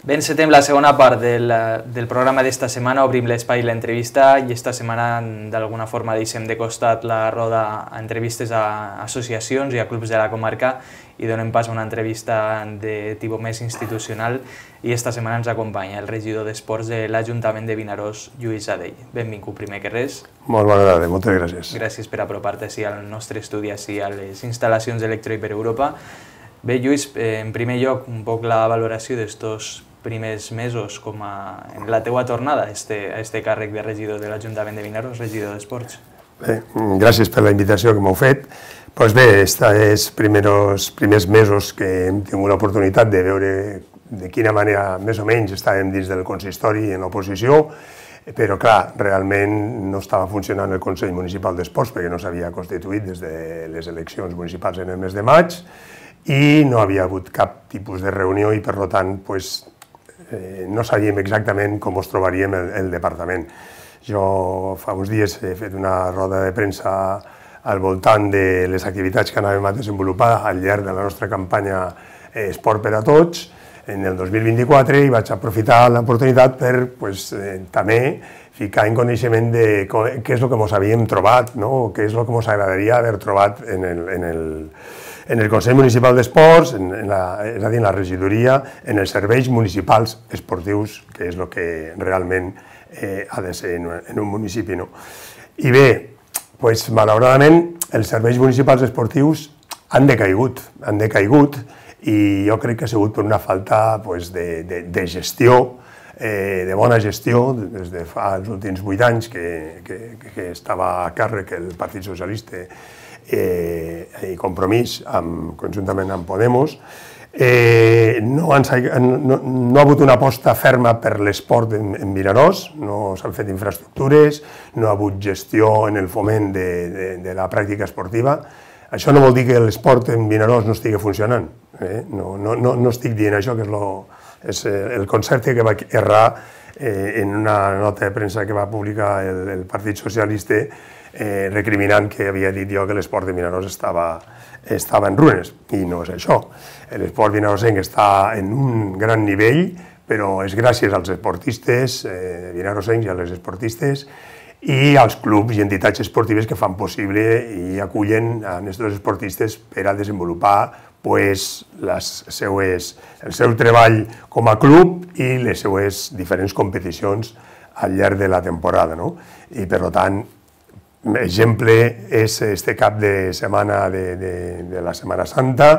Bé, encetem la segona part del, del programa d'esta setmana, obrim l'espai i l'entrevista i esta setmana d'alguna forma deixem de costat la roda a entrevistes a associacions i a clubs de la comarca i donem pas a una entrevista de tipus més institucional i esta setmana ens acompanya el regidor d'Esports de l'Ajuntament de Vinaròs, Lluís Adell. Benvingut primer que res. Molt bona tarda, moltes gràcies. Gràcies per apropar-te així al nostre estudi, així a les instal·lacions d'Electro per Europa. Bé, Lluís, eh, en primer lloc, un poc la valoració d'estos primers mesos com a, en la teua tornada a este, a este càrrec de regidor de l'Ajuntament de Vinaròs, regidor d'Esports? Bé, gràcies per la invitació que m'heu fet. Pues bé, aquests primers, primers mesos que hem tingut l'oportunitat de veure de quina manera més o menys estàvem dins del consistori en l'oposició, però clar, realment no estava funcionant el Consell Municipal d'Esports perquè no s'havia constituït des de les eleccions municipals en el mes de maig i no havia hagut cap tipus de reunió i per tant pues, eh, no sabíem exactament com es trobaríem el, el departament. Jo fa uns dies he fet una roda de premsa al voltant de les activitats que anàvem a desenvolupar al llarg de la nostra campanya eh, Esport per a Tots en el 2024 i vaig aprofitar l'oportunitat per pues, eh, també ficar en coneixement de què és el que ens havíem trobat, no? què és el que ens agradaria haver trobat en el, en el, en el Consell Municipal d'Esports, en, en la, és a dir, en la regidoria, en els serveis municipals esportius, que és el que realment eh, ha de ser en, en un municipi. No? I bé, pues, malauradament, els serveis municipals esportius han decaigut, han decaigut, i jo crec que ha sigut per una falta pues, de, de, de gestió, eh, de bona gestió, des de fa els últims vuit anys que, que, que estava a càrrec el Partit Socialista eh, i Compromís amb, conjuntament amb Podemos, eh, no, han, no, no ha hagut una aposta ferma per l'esport en, en Vinaròs, no s'han fet infraestructures, no ha hagut gestió en el foment de, de, de la pràctica esportiva. Això no vol dir que l'esport en Vinaròs no estigui funcionant. Eh? No, no, no, no estic dient això, que és, lo, és el concepte que va errar eh, en una nota de premsa que va publicar el, el Partit Socialista eh, recriminant que havia dit jo que l'esport de Vinaròs estava, estava en runes, i no és això. L'esport vinaròsenc està en un gran nivell, però és gràcies als esportistes eh, vinaròsencs i a les esportistes i als clubs i entitats esportives que fan possible i acullen a aquests esportistes per a desenvolupar pues, les seues, el seu treball com a club i les seues diferents competicions al llarg de la temporada. No? I per tant, exemple és este cap de setmana de, de, de la Setmana Santa.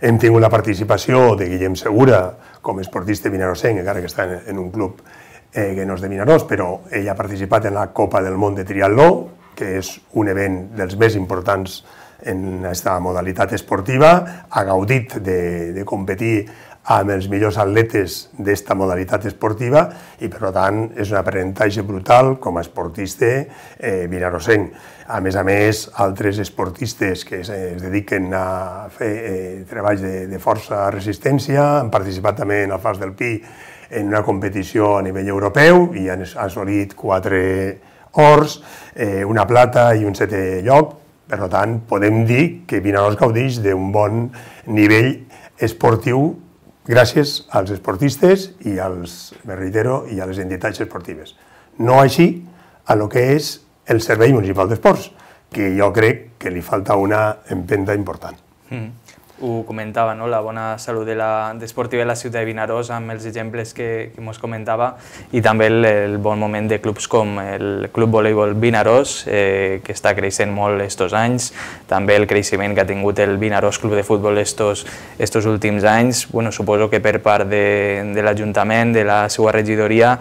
Hem tingut la participació de Guillem Segura com a esportista vinarosenc, encara que està en, en un club eh, que no és de Vinaròs, però ell ha participat en la Copa del Món de Triatló, que és un event dels més importants en aquesta modalitat esportiva, ha gaudit de, de competir amb els millors atletes d'esta modalitat esportiva i, per tant, és un aprenentatge brutal com a esportista eh, vinarosenc. A més a més, altres esportistes que es, es dediquen a fer eh, treballs de, de força resistència han participat també en el Fas del Pi en una competició a nivell europeu i han assolit quatre ors, eh, una plata i un setè lloc. Per tant, podem dir que Vinaròs gaudeix d'un bon nivell esportiu gràcies als esportistes i als, me reitero, i a les entitats esportives. No així a lo que és el Servei Municipal d'Esports, que jo crec que li falta una empenta important. Mm ho comentava, no? la bona salut de d'esportiva de la ciutat de Vinaròs amb els exemples que, que ens comentava i també el, el bon moment de clubs com el Club Voleibol Vinaròs, eh, que està creixent molt estos anys, també el creixement que ha tingut el Vinaròs Club de Futbol estos, estos últims anys. Bueno, suposo que per part de, de l'Ajuntament, de la seva regidoria,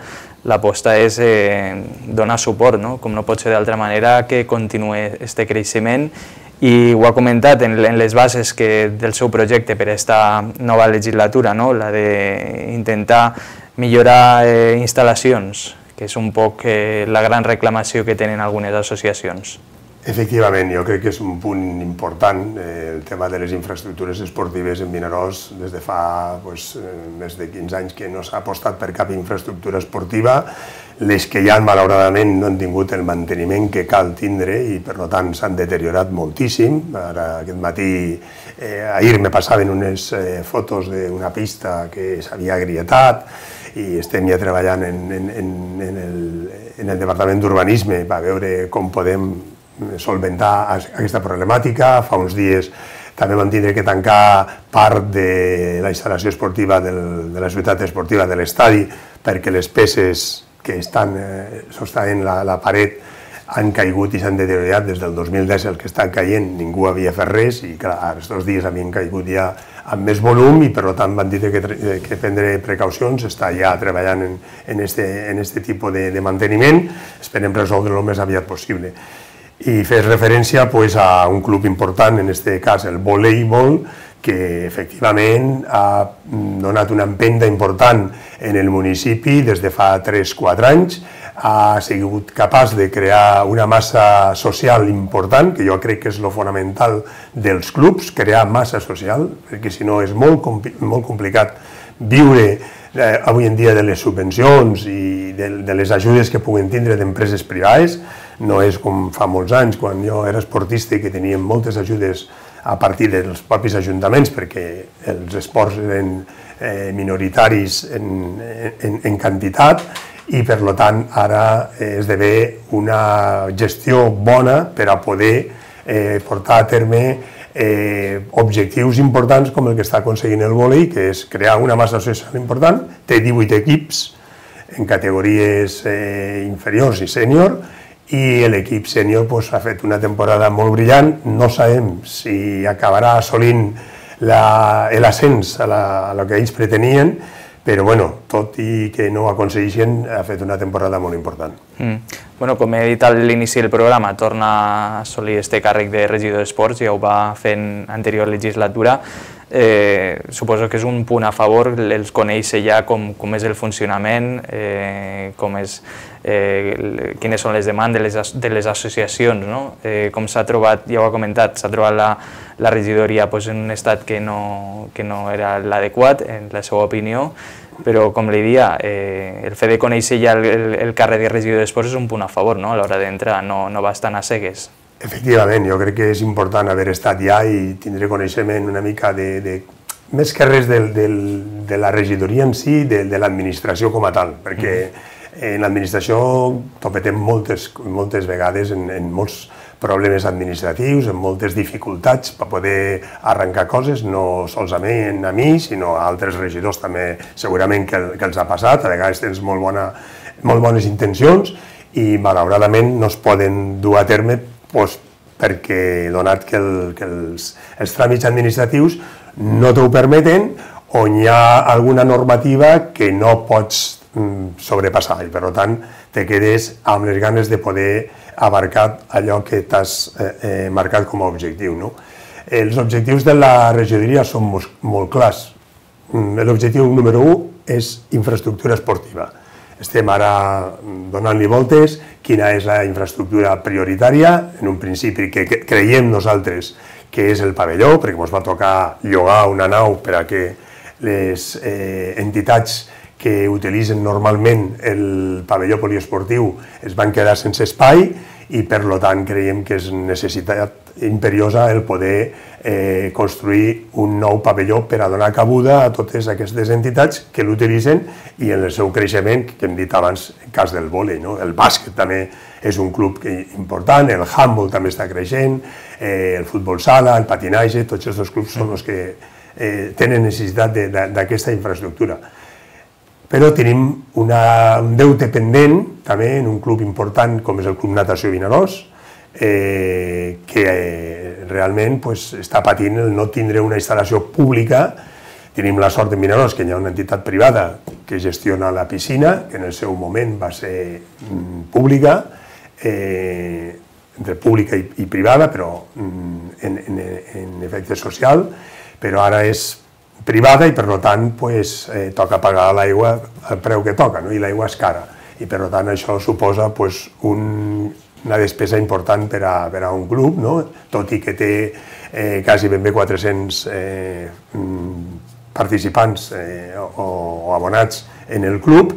l'aposta és eh, donar suport, no? com no pot ser d'altra manera, que continuï este creixement i ho ha comentat en, les bases que, del seu projecte per a aquesta nova legislatura, no? la d'intentar millorar eh, instal·lacions, que és un poc eh, la gran reclamació que tenen algunes associacions. Efectivament, jo crec que és un punt important eh, el tema de les infraestructures esportives en Vinaròs. Des de fa pues, eh, més de 15 anys que no s'ha apostat per cap infraestructura esportiva les que ja malauradament no han tingut el manteniment que cal tindre i per tant s'han deteriorat moltíssim. Ara aquest matí, eh, ahir me passaven unes eh, fotos d'una pista que s'havia agrietat i estem ja treballant en, en, en, en, el, en el Departament d'Urbanisme per veure com podem solventar aquesta problemàtica. Fa uns dies també vam tindre que tancar part de la instal·lació esportiva del, de la ciutat esportiva de l'estadi perquè les peces que estan eh, la, la paret han caigut i s'han deteriorat des del 2010 el que estan caient, ningú havia fet res i clar, aquests dies havien caigut ja amb més volum i per tant van dir que, que prendre precaucions, està ja treballant en, en, este, en este tipus de, de manteniment, esperem resoldre el més aviat possible. I fes referència pues, a un club important, en este cas el voleibol, que efectivament ha donat una empenta important en el municipi des de fa 3-4 anys, ha sigut capaç de crear una massa social important, que jo crec que és lo fonamental dels clubs, crear massa social, perquè si no és molt, molt complicat viure eh, avui en dia de les subvencions i de, de les ajudes que puguen tindre d'empreses privades, no és com fa molts anys, quan jo era esportista i que teníem moltes ajudes a partir dels propis ajuntaments, perquè els esports eren eh, minoritaris en, en, en quantitat i per tant ara esdevé una gestió bona per a poder eh, portar a terme eh, objectius importants com el que està aconseguint el vòlei, que és crear una massa social important, té 18 equips en categories eh, inferiors i sènior, i l'equip sènior pues, ha fet una temporada molt brillant. No sabem si acabarà assolint l'ascens a, la, a lo que ells pretenien, però bueno, tot i que no ho aconsegueixen, ha fet una temporada molt important. Mm. Bueno, com he dit a l'inici del programa, torna a assolir este càrrec de regidor d'esports, ja ho va en anterior legislatura. Eh, suposo que és un punt a favor, els coneix ja com, com és el funcionament, eh, com és eh, quines són les demandes de les, de les associacions, no? eh, com s'ha trobat, ja ho ha comentat, s'ha trobat la, la regidoria pues, en un estat que no, que no era l'adequat, en la seva opinió, però com li dia, eh, el fet de conèixer ja el, el, el càrrec de regidor d'esports és un punt a favor no? a l'hora d'entrar, no, no estar a cegues. Efectivament, jo crec que és important haver estat ja i tindre coneixement una mica de, de més que res del, del, de la regidoria en si, de, de l'administració com a tal, perquè mm -hmm en l'administració topetem moltes, moltes vegades en, en molts problemes administratius, en moltes dificultats per poder arrencar coses, no sols a mi, a mi sinó a altres regidors també segurament que, que els ha passat, a vegades tens molt, bona, molt bones intencions i malauradament no es poden dur a terme doncs, perquè donat que, el, que els, els tràmits administratius no t'ho permeten on hi ha alguna normativa que no pots Mm, sobrepassar i per tant te quedes amb les ganes de poder abarcar allò que t'has eh, eh, marcat com a objectiu. No? Els objectius de la regidoria són molt, molt clars. Mm, l'objectiu número 1 és infraestructura esportiva. Estem ara donant-li voltes quina és la infraestructura prioritària, en un principi que creiem nosaltres que és el pavelló, perquè ens va tocar llogar una nau per a que les eh, entitats que utilitzen normalment el pavelló poliesportiu es van quedar sense espai i per tant creiem que és necessitat imperiosa el poder eh, construir un nou pavelló per a donar cabuda a totes aquestes entitats que l'utilitzen i en el seu creixement, que hem dit abans, en cas del vòlei. No? El bàsquet també és un club important, el handball també està creixent, eh, el futbol sala, el patinatge, tots aquests clubs són els que eh, tenen necessitat d'aquesta infraestructura però tenim una, un deute pendent també en un club important com és el Club Natació Vinaròs, eh, que eh, realment pues, està patint el no tindre una instal·lació pública. Tenim la sort en Vinaròs que hi ha una entitat privada que gestiona la piscina, que en el seu moment va ser mm, pública, eh, entre pública i, i privada, però mm, en, en, en efecte social, però ara és privada i per tant pues, eh, toca pagar l'aigua al preu que toca no? i l'aigua és cara i per tant això suposa pues, un, una despesa important per a, per a un club, no? tot i que té eh, quasi ben bé 400 eh, mm, participants eh, o, o abonats en el club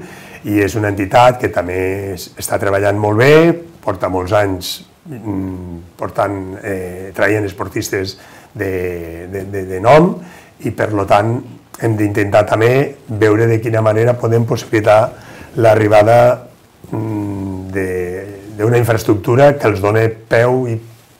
i és una entitat que també està treballant molt bé, porta molts anys mm, portant, eh, traient esportistes de, de, de, de nom i per lo tant hem d'intentar també veure de quina manera podem possibilitar l'arribada mm, d'una infraestructura que els doni peu i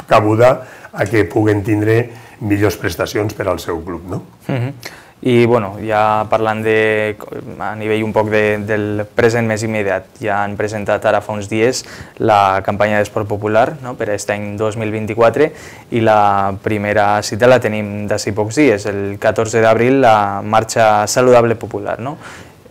cabuda a que puguen tindre millors prestacions per al seu club. No? Uh -huh. I bueno, ja parlant de, a nivell un poc de, del present més immediat, ja han presentat ara fa uns dies la campanya d'esport popular no? per aquest any 2024 i la primera cita la tenim d'ací pocs dies, el 14 d'abril, la marxa saludable popular. No?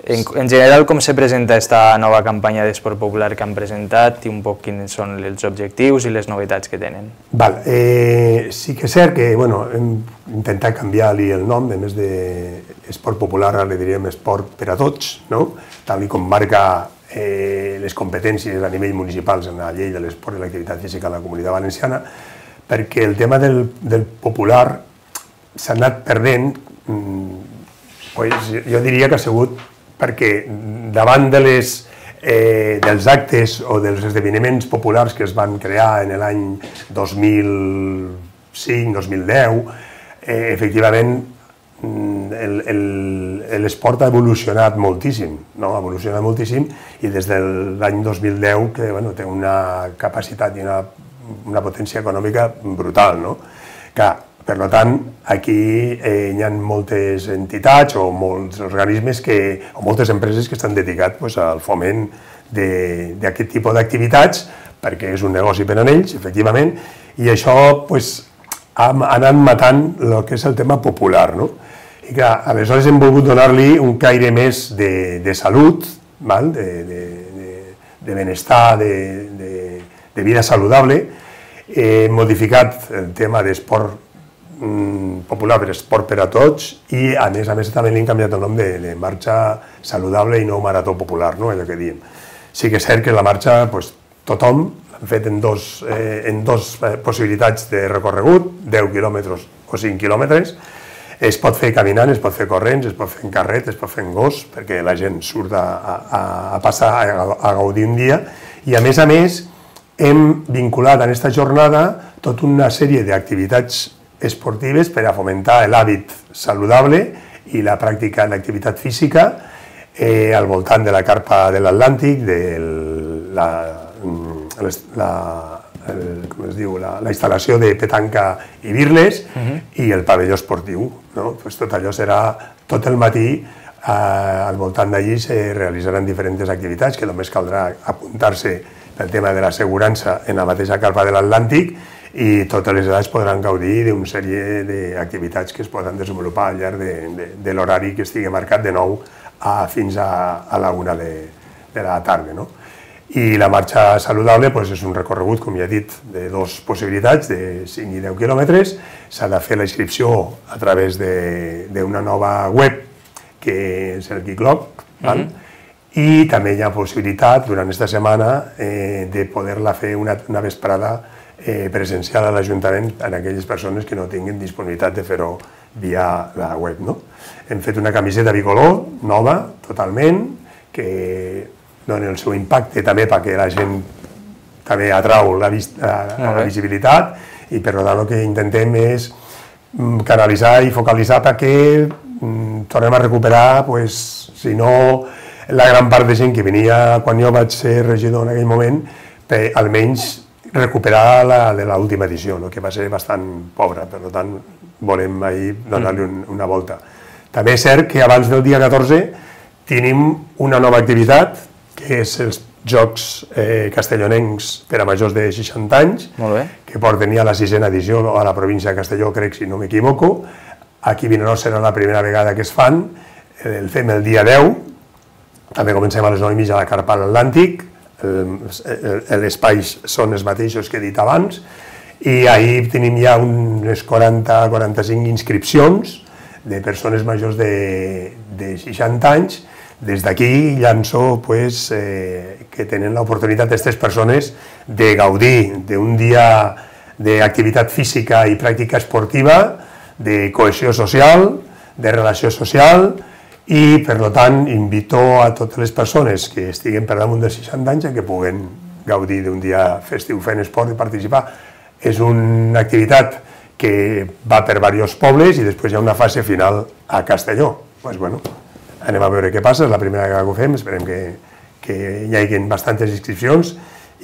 En, en general, com se presenta aquesta nova campanya d'esport popular que han presentat i un poc quins són els objectius i les novetats que tenen? Val, eh, sí que és cert que bueno, hem intentat canviar-li el nom, de més d'esport popular, ara li diríem esport per a tots, no? tal com marca eh, les competències a nivell municipals en la llei de l'esport i l'activitat física a la comunitat valenciana, perquè el tema del, del popular s'ha anat perdent, mm, pues, jo diria que ha sigut perquè davant de les, eh, dels actes o dels esdeveniments populars que es van crear en l'any 2005-2010, eh, efectivament mm, l'esport ha evolucionat moltíssim, no? ha evolucionat moltíssim i des de l'any 2010 que bueno, té una capacitat i una, una potència econòmica brutal. No? Que per tant, aquí eh, hi ha moltes entitats o molts organismes que, o moltes empreses que estan dedicats pues, al foment d'aquest tipus d'activitats perquè és un negoci per a ells, efectivament, i això pues, ha anat matant el que és el tema popular. No? I que aleshores hem volgut donar-li un caire més de, de salut, val? De, de, de, de benestar, de, de, de vida saludable, he modificat el tema d'esport popular per esport per a tots i a més a més també li han canviat el nom de, de marxa saludable i no marató popular, no? allò que diem. Sí que és cert que la marxa pues, tothom l'han fet en dos, eh, en dos eh, possibilitats de recorregut, 10 quilòmetres o 5 quilòmetres, es pot fer caminant, es pot fer corrents, es pot fer en carret, es pot fer en gos, perquè la gent surt a, a, a passar, a, a gaudir un dia, i a més a més hem vinculat en aquesta jornada tota una sèrie d'activitats esportives per a fomentar l'hàbit saludable i la pràctica de l'activitat física eh, al voltant de la carpa de l'Atlàntic, de la, mm, la, el, com es diu, la, la instal·lació de petanca i birles uh -huh. i el pavelló esportiu. No? Pues tot allò serà tot el matí eh, al voltant d'allí se realitzaran diferents activitats que només caldrà apuntar-se pel tema de l'assegurança en la mateixa carpa de l'Atlàntic i totes les edats podran gaudir d'una sèrie d'activitats que es poden desenvolupar al llarg de, de, de l'horari que estigui marcat de nou a, fins a, a la una de, de la tarda. No? I la marxa saludable doncs, és un recorregut, com ja he dit, de dues possibilitats, de 5 i 10 quilòmetres. S'ha de fer la inscripció a través d'una nova web, que és el Geeklock, mm -hmm. i també hi ha possibilitat, durant aquesta setmana, eh, de poder-la fer una, una vesprada eh, presencial a l'Ajuntament en aquelles persones que no tinguin disponibilitat de fer-ho via la web. No? Hem fet una camiseta bicolor, nova, totalment, que dona el seu impacte també perquè la gent també atrau la, vista, la, la visibilitat i per tant el que intentem és mm, canalitzar i focalitzar perquè mm, tornem a recuperar, pues, si no la gran part de gent que venia quan jo vaig ser regidor en aquell moment, per, almenys recuperar la de l'última edició, no? que va ser bastant pobra, per tant volem ahir donar-li un, una volta. També és cert que abans del dia 14 tenim una nova activitat, que és els Jocs eh, Castellonencs per a majors de 60 anys, Molt bé. que porten ja la sisena edició a la província de Castelló, crec, si no m'equivoco. Aquí a Vinaròs serà la primera vegada que es fan, el fem el dia 10, també comencem a les 9 i mitja a la Carpa l'Atlàntic, els espais són els mateixos que he dit abans, i ahir tenim ja unes 40-45 inscripcions de persones majors de, de 60 anys. Des d'aquí llanço pues, eh, que tenen l'oportunitat aquestes persones de gaudir d'un dia d'activitat física i pràctica esportiva, de cohesió social, de relació social i, per tant, invito a totes les persones que estiguen per damunt de 60 anys a que puguen gaudir d'un dia festiu fent esport i participar. És una activitat que va per diversos pobles i després hi ha una fase final a Castelló. Pues, bueno, anem a veure què passa, és la primera vegada que ho fem, esperem que, que hi hagi bastantes inscripcions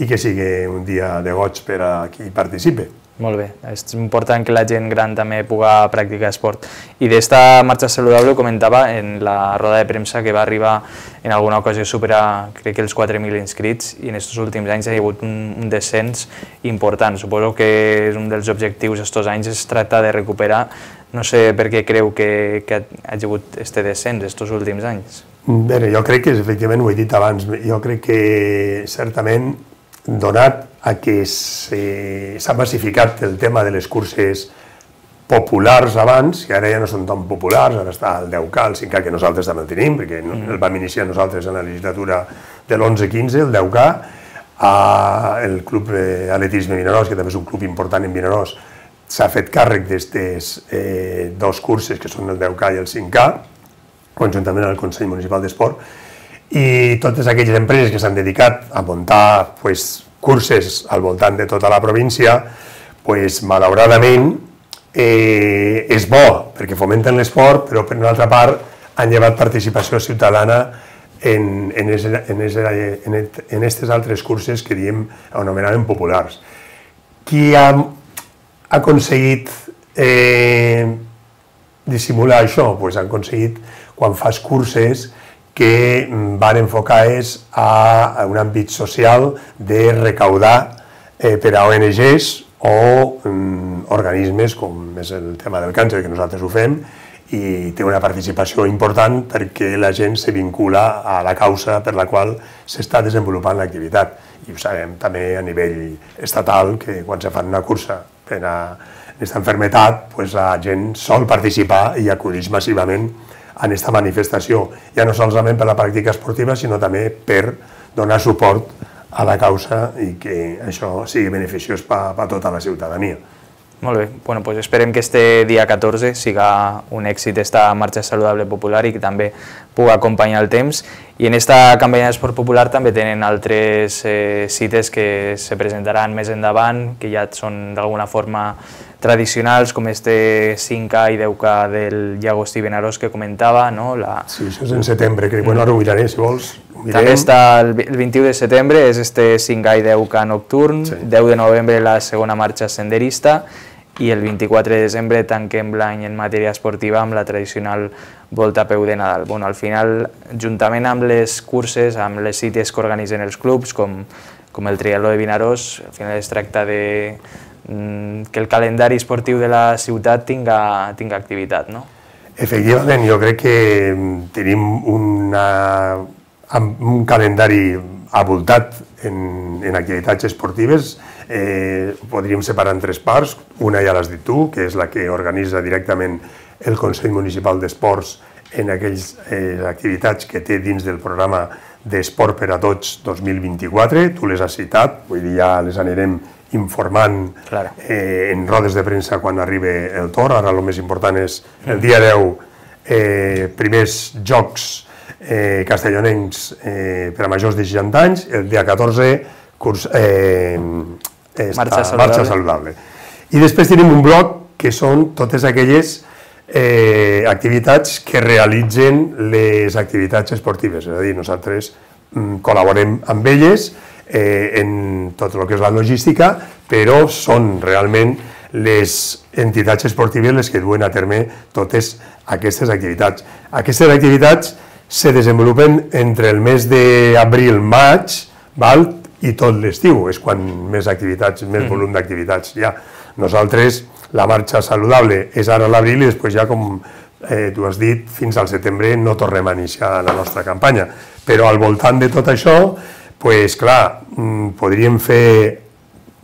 i que sigui un dia de goig per a qui participe. Molt bé, és important que la gent gran també pugui practicar esport. I d'esta marxa saludable comentava en la roda de premsa que va arribar en alguna ocasió a superar, crec que els 4.000 inscrits i en aquests últims anys hi ha hagut un, un descens important. Suposo que és un dels objectius aquests anys es tracta de recuperar. No sé per què creu que, que ha hagut aquest descens aquests últims anys. Bé, jo crec que, efectivament, ho he dit abans, jo crec que certament donat a que s'ha massificat el tema de les curses populars abans, que ara ja no són tan populars, ara està el 10K, el 5K, que nosaltres també el tenim, perquè mm. el vam iniciar nosaltres en la legislatura de l'11-15, el 10K, el Club Atletisme Vinaròs, que també és un club important en Vinaròs, s'ha fet càrrec d'aquestes eh, dos curses, que són el 10K i el 5K, conjuntament amb el Consell Municipal d'Esport, i totes aquelles empreses que s'han dedicat a muntar pues, curses al voltant de tota la província, pues, malauradament eh, és bo perquè fomenten l'esport, però per una altra part han llevat participació ciutadana en, en, es, en, es, en, en aquestes altres curses que diem anomenaven populars. Qui ha aconseguit eh, dissimular això? Pues han aconseguit, quan fas curses, que van enfocades a un àmbit social de recaudar eh, per a ONGs o mm, organismes com és el tema del càncer, que nosaltres ho fem, i té una participació important perquè la gent se vincula a la causa per la qual s'està desenvolupant l'activitat. I ho sabem també a nivell estatal, que quan se fan una cursa per a aquesta enfermetat, pues la gent sol participar i acudeix massivament en aquesta manifestació, ja no solament per la pràctica esportiva, sinó també per donar suport a la causa i que això sigui beneficiós per a tota la ciutadania. Molt bé, bueno, pues esperem que este dia 14 siga un èxit esta marxa saludable popular i que també pugui acompanyar el temps. I en esta campanya d'esport popular també tenen altres eh, cites que se presentaran més endavant, que ja són d'alguna forma tradicionals, com este 5K i 10K del Llagostí Benarós que comentava, no? La... Sí, això és en setembre, que bueno, ara ho miraré, si vols. També està el 21 de setembre, és este 5K i 10K nocturn, sí. 10 de novembre la segona marxa senderista, i el 24 de desembre tanquem l'any en matèria esportiva amb la tradicional volta a peu de Nadal. Bueno, al final, juntament amb les curses, amb les cites que organitzen els clubs, com, com el Triatló de Vinaròs, al final es tracta de que el calendari esportiu de la ciutat tinga, tinga activitat, no? Efectivament, jo crec que tenim una, un calendari avoltat en, en activitats esportives, eh, podríem separar en tres parts. Una ja l'has dit tu, que és la que organitza directament el Consell Municipal d'Esports en aquelles eh, activitats que té dins del programa d'Esport per a Tots 2024. Tu les has citat, vull dir, ja les anirem informant claro. eh, en rodes de premsa quan arribi el torn. Ara el més important és el dia 10, eh, primers jocs eh, castellonencs eh, per a majors de 60 anys, el dia 14 curs, eh, marxa, saludable. marxa saludable. I després tenim un bloc que són totes aquelles eh, activitats que realitzen les activitats esportives, és a dir, nosaltres mm, col·laborem amb elles eh, en tot el que és la logística, però són realment les entitats esportives les que duen a terme totes aquestes activitats. Aquestes activitats se desenvolupen entre el mes d'abril-maig val? i tot l'estiu, és quan més activitats, més mm. volum d'activitats hi ha. Nosaltres, la marxa saludable és ara a l'abril i després ja, com eh, tu has dit, fins al setembre no tornem a iniciar la nostra campanya. Però al voltant de tot això, pues, clar, mm, podríem fer...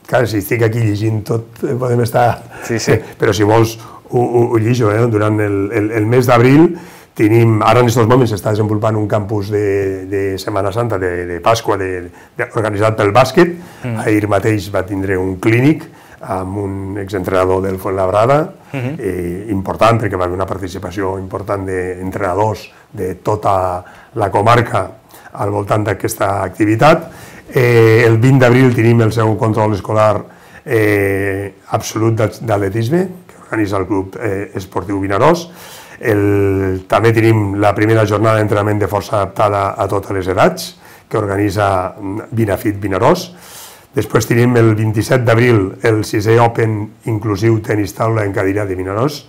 Clar, si estic aquí llegint tot, eh, podem estar... Sí, sí. Però si vols, ho, ho, ho eh? durant el, el, el mes d'abril Tenim, ara en aquests moments s'està desenvolupant un campus de, de Setmana Santa, de, de Pasqua, de, de, organitzat pel bàsquet. Mm. Ahir mateix va tindre un clínic amb un exentrenador del Fuenlabrada, mm -hmm. eh, important perquè va haver una participació important d'entrenadors de tota la comarca al voltant d'aquesta activitat. Eh, el 20 d'abril tenim el segon control escolar eh, absolut d'atletisme, que organitza el Club eh, Esportiu Vinaròs. El, també tenim la primera jornada d'entrenament de força adaptada a totes les edats, que organitza Vinafit Vinaròs. Després tenim el 27 d'abril el 6è Open inclusiu tenis taula en cadira de Vinaròs,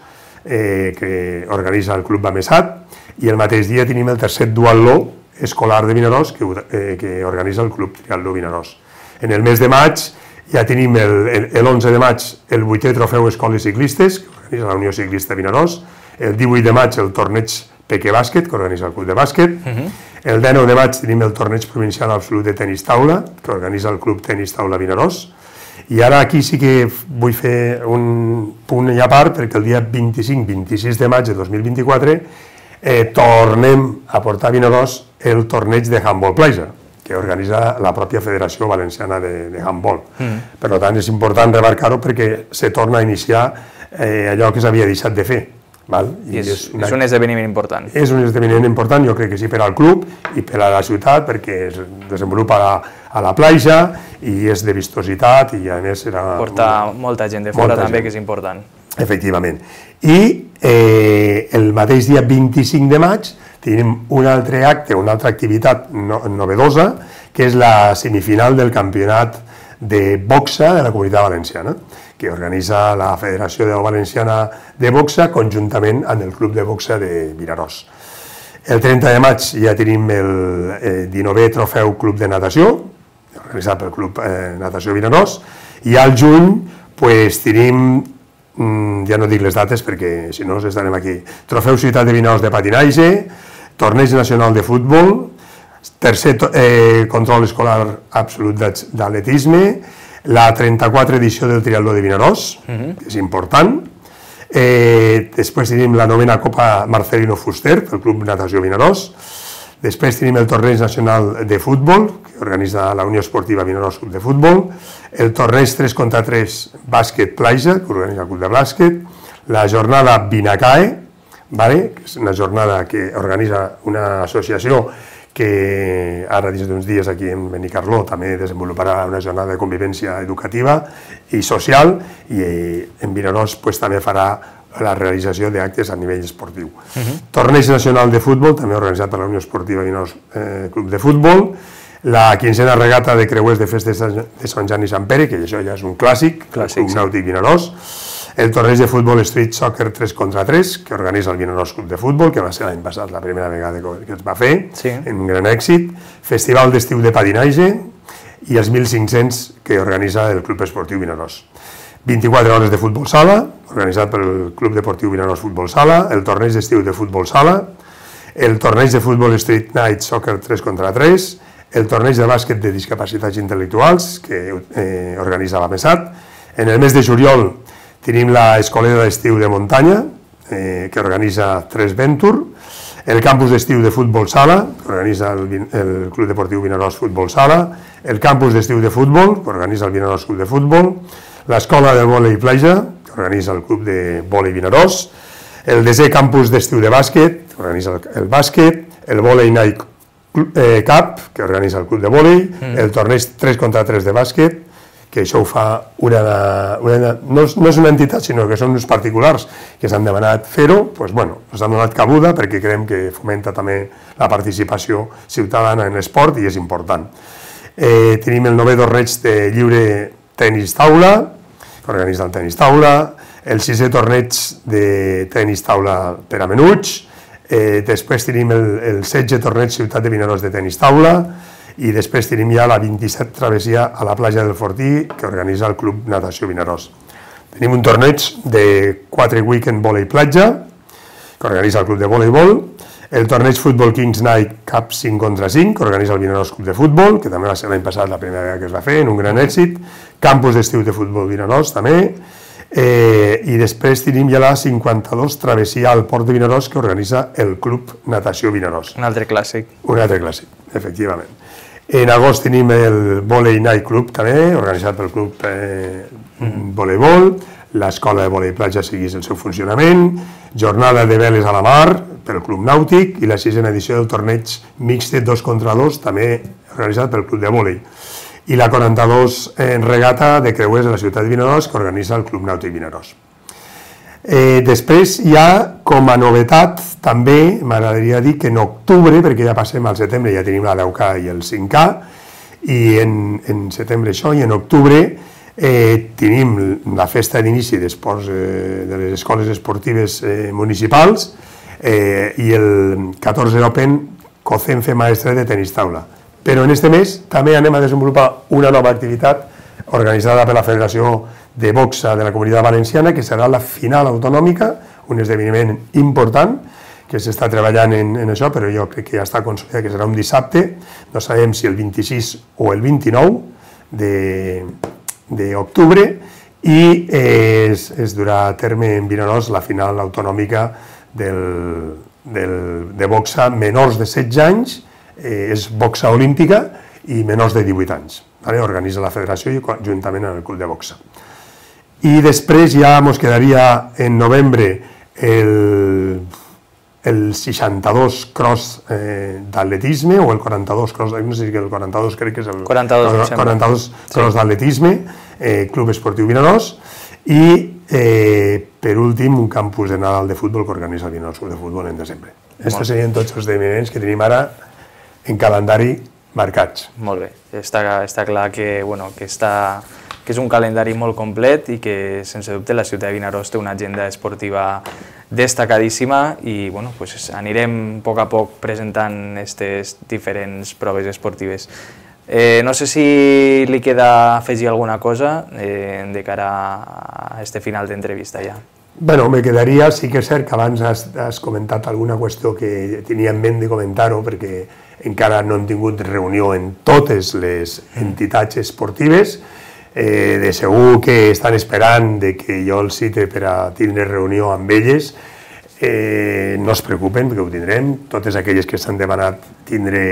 eh, que organitza el Club Bamesat, i el mateix dia tenim el tercer duatló escolar de Vinaròs que, eh, que organitza el Club Triatló Vinaròs. En el mes de maig ja tenim l'11 de maig el 8è trofeu Escoles Ciclistes, que organitza la Unió Ciclista Vinaròs, el 18 de maig el torneig Peque Bàsquet, que organitza el Club de Bàsquet, uh -huh. el 19 de maig tenim el torneig provincial absolut de tenis taula, que organitza el Club Tenis Taula Vinaròs, i ara aquí sí que vull fer un punt i a part, perquè el dia 25-26 de maig de 2024 eh, tornem a portar a Vinaròs el torneig de handball plaja, que organitza la pròpia Federació Valenciana de, de Handball. Mm. Per tant, és important remarcar-ho perquè se torna a iniciar eh, allò que s'havia deixat de fer Val? I, I és, és, una, és un esdeveniment important. És un esdeveniment important, jo crec que sí, per al club i per a la ciutat, perquè es desenvolupa a la, a la platja i és de vistositat i a més serà... Porta molt, molta gent de fora també, gent. que és important. Efectivament. I eh, el mateix dia 25 de maig tenim un altre acte, una altra activitat no, novedosa, que és la semifinal del campionat de boxa de la Comunitat Valenciana que organitza la Federació de Valenciana de Boxa conjuntament amb el Club de Boxa de Viraròs. El 30 de maig ja tenim el eh, 19è trofeu Club de Natació, organitzat pel Club eh, Natació Vinaròs, i al juny pues, tenim, mm, ja no dic les dates perquè si no estarem aquí, Trofeu Ciutat de Vinaròs de patinatge, Torneig Nacional de Futbol, tercer eh, control escolar absolut d'atletisme, la 34 edició del Triatló de Vinaròs, uh -huh. que és important. Eh, després tenim la novena Copa Marcelino Fuster, del Club Natació Vinaròs. Després tenim el torneig nacional de futbol, que organitza la Unió Esportiva Vinaròs Club de Futbol. El torneig 3 contra 3 bàsquet plaja, que organitza el Club de Bàsquet. La jornada Vinacae, vale? que és una jornada que organitza una associació que ara dins d'uns dies aquí en Benicarló també desenvoluparà una jornada de convivència educativa i social i eh, en Vinaròs pues, també farà la realització d'actes a nivell esportiu. Uh -huh. Torneig Nacional de Futbol, també organitzat per la Unió Esportiva Vinaròs eh, Club de Futbol, la quinzena regata de creuers de festes de Sant Jan i Sant Pere, que això ja és un clàssic, clàssic Club sí. Nàutic Vinaròs, el torneig de futbol Street Soccer 3 contra 3, que organitza el Vinaròs Club de Futbol, que va ser l'any passat la primera vegada que es va fer, sí. en un gran èxit, Festival d'Estiu de Patinatge i els 1.500 que organitza el Club Esportiu Vinaròs. 24 hores de futbol sala, organitzat pel Club Deportiu Vinaròs Futbol Sala, el torneig d'estiu de futbol sala, el torneig de futbol Street Night Soccer 3 contra 3, el torneig de bàsquet de discapacitats intel·lectuals que eh, organitza la MESAT. En el mes de juliol Tenim l'Escoleta d'Estiu de Muntanya, eh, que organitza Tres Ventur, el campus d'estiu de futbol sala, que organitza el, el Club Deportiu Vinaròs Futbol Sala, el campus d'estiu de futbol, que organitza el Vinaròs Club de Futbol, l'escola de vòlei platja, que organitza el Club de Vòlei Vinaròs, el desè campus d'estiu de bàsquet, que organitza el, el bàsquet, el vòlei night eh, Cup, que organitza el Club de Vòlei, mm. el torneig 3 contra 3 de bàsquet, que això ho fa una, una no, és, no és una entitat, sinó que són uns particulars que s'han demanat fer-ho, doncs, bueno, ens han donat cabuda perquè creiem que fomenta també la participació ciutadana en l'esport i és important. Eh, tenim el nové torneig de lliure tenis taula, organitza el tenis taula, el sisè torneig de tenis taula per a menuts, eh, després tenim el, el 16 torneig Ciutat de Vinaròs de tenis taula, i després tenim ja la 27 travessia a la platja del Fortí que organitza el Club Natació Vinaròs. Tenim un torneig de 4 weekend volei platja que organitza el Club de Voleibol, el torneig Futbol Kings Night Cup 5 contra 5 que organitza el Vinaròs Club de Futbol, que també va ser l'any passat la primera vegada que es va fer, en un gran èxit, campus d'estiu de futbol Vinaròs també, eh, i després tenim ja la 52 travessia al Port de Vinaròs que organitza el Club Natació Vinaròs. Un altre clàssic. Un altre clàssic, efectivament. En agost tenim el Volley Night Club també, organitzat pel Club eh, mm. Voleibol, l'escola de volei platja seguís el seu funcionament, jornada de veles a la mar, pel Club Nàutic i la sisena edició del torneig mixte 2 contra 2, també organitzat pel Club de Vòlei. I la 42 en regata de creuers de la ciutat de Vinaròs que organitza el Club Nàutic Vinaròs. Eh, després hi ha, com a novetat, també m'agradaria dir que en octubre, perquè ja passem al setembre, ja tenim la 10K i el 5K, i en, en setembre això, i en octubre eh, tenim la festa d'inici d'esports eh, de les escoles esportives eh, municipals eh, i el 14 Open fer maestre de tenis taula. Però en este mes també anem a desenvolupar una nova activitat organitzada per la Federació de boxa de la Comunitat Valenciana, que serà la final autonòmica, un esdeveniment important, que s'està treballant en, en això, però jo crec que ja està consolidat que serà un dissabte, no sabem si el 26 o el 29 d'octubre, i eh, es, es durà a terme en Vinaròs la final autonòmica del, del, de boxa menors de 16 anys, eh, és boxa olímpica, i menors de 18 anys. Vale? Organitza la federació juntament amb el club de boxa. I després ja ens quedaria en novembre el, el 62 cross eh, d'atletisme o el 42 cross, no sé si el 42 crec que és el 42, 42 cross sí. d'atletisme, eh, Club Esportiu Vinaròs, i eh, per últim un campus de Nadal de futbol que organitza el Vinaròs de Futbol en desembre. Aquests serien tots els esdeveniments que tenim ara en calendari marcats. Molt bé, està, està clar que, bueno, que està que és un calendari molt complet i que, sense dubte, la ciutat de Vinaròs té una agenda esportiva destacadíssima i bueno, pues anirem a poc a poc presentant aquestes diferents proves esportives. Eh, no sé si li queda afegir alguna cosa eh, de cara a este final d'entrevista ja. Bueno, me quedaria, sí que és cert que abans has, has comentat alguna qüestió que tenia en ment de comentar-ho perquè encara no hem tingut reunió en totes les entitats esportives, eh, de segur que estan esperant de que jo els cite per a tindre reunió amb elles, eh, no es preocupen perquè ho tindrem, totes aquelles que s'han demanat tindre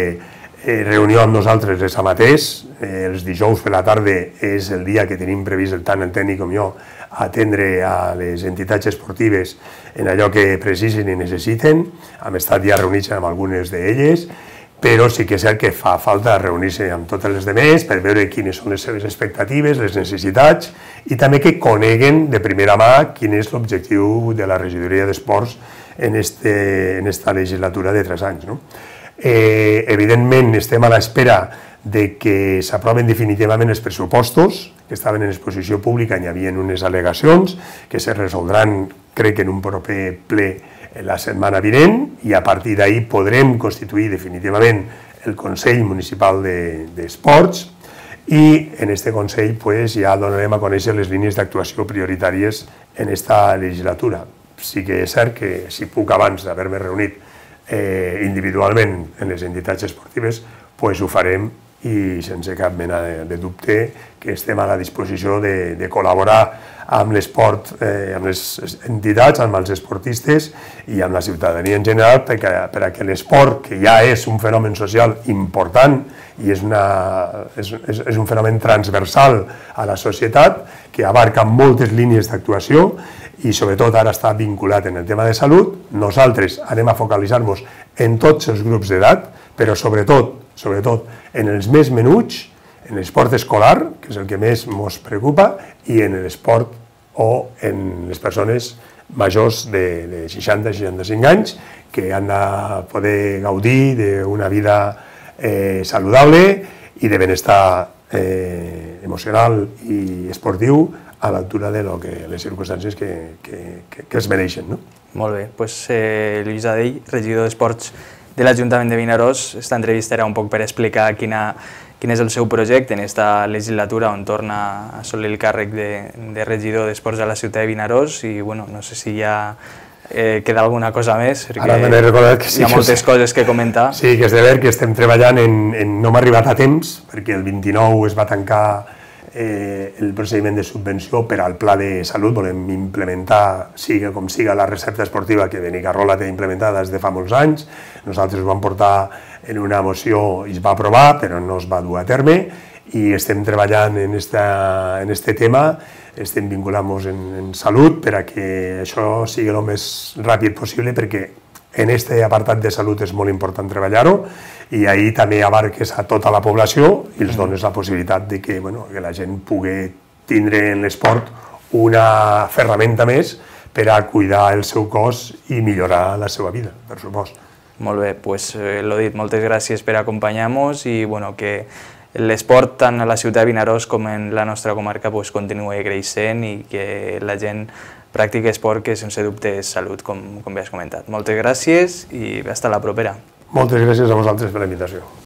eh, reunió amb nosaltres és a mateix, eh, els dijous per la tarda és el dia que tenim previst tant el tècnic com jo atendre a les entitats esportives en allò que precisen i necessiten, hem estat ja reunits amb algunes d'elles, però sí que és cert que fa falta reunir-se amb totes les demés per veure quines són les seves expectatives, les necessitats i també que coneguen de primera mà quin és l'objectiu de la regidoria d'esports en, este, en esta legislatura de tres anys. No? Eh, evidentment estem a l'espera de que s'aproven definitivament els pressupostos que estaven en exposició pública, hi havia unes al·legacions que se resoldran, crec, en un proper ple la setmana vinent i a partir d'ahir podrem constituir definitivament el Consell Municipal d'Esports de, i en aquest Consell pues, ja donarem a conèixer les línies d'actuació prioritàries en aquesta legislatura. Sí que és cert que si puc abans d'haver-me reunit eh, individualment en les entitats esportives, pues ho farem i sense cap mena de, de dubte que estem a la disposició de, de col·laborar amb l'esport, eh, amb les entitats, amb els esportistes i amb la ciutadania en general perquè, per a que l'esport, que ja és un fenomen social important i és, una, és, és, és un fenomen transversal a la societat que abarca moltes línies d'actuació i sobretot ara està vinculat en el tema de salut, nosaltres anem a focalitzar-nos en tots els grups d'edat, però sobretot sobretot en els més menuts, en l'esport escolar, que és el que més ens preocupa, i en l'esport o en les persones majors de, de 60-65 anys que han de poder gaudir d'una vida eh, saludable i de benestar eh, emocional i esportiu a l'altura de lo que, les circumstàncies que, que, que, que es mereixen. No? Molt bé, doncs eh, Lluís Adell, regidor d'Esports de l'Ajuntament de Vinaròs. Esta entrevista era un poc per explicar quina, quin és el seu projecte en esta legislatura on torna a assolir el càrrec de, de regidor d'Esports a la ciutat de Vinaròs i bueno, no sé si hi ha eh, queda alguna cosa més, perquè Ara m'he recordat que sí, hi ha moltes que coses que comentar. Sí, que és de veure que estem treballant en, en no m'ha arribat a temps, perquè el 29 es va tancar eh, el procediment de subvenció per al pla de salut. Volem implementar, siga com siga, la recepta esportiva que Benicarrola té implementada des de fa molts anys. Nosaltres ho vam portar en una moció es va aprovar, però no es va dur a terme i estem treballant en, esta, en este tema, estem vinculant-nos en, en salut per a que això sigui el més ràpid possible perquè en aquest apartat de salut és molt important treballar-ho i ahir també abarques a tota la població i els dones la possibilitat de que, bueno, que la gent pugui tindre en l'esport una ferramenta més per a cuidar el seu cos i millorar la seva vida, per supost. Molt bé, pues, eh, l'ho dit, moltes gràcies per acompanyar-nos i bueno, que l'esport tant a la ciutat de Vinaròs com en la nostra comarca pues, continuï creixent i que la gent pràctica esport que sense dubte és salut, com, com bé has comentat. Moltes gràcies i hasta la propera. Moltes gràcies a vosaltres per la invitació.